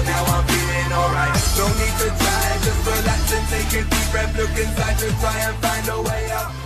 now I'm feeling alright. No need to try, just relax and take a deep breath, look inside to try and find a way out.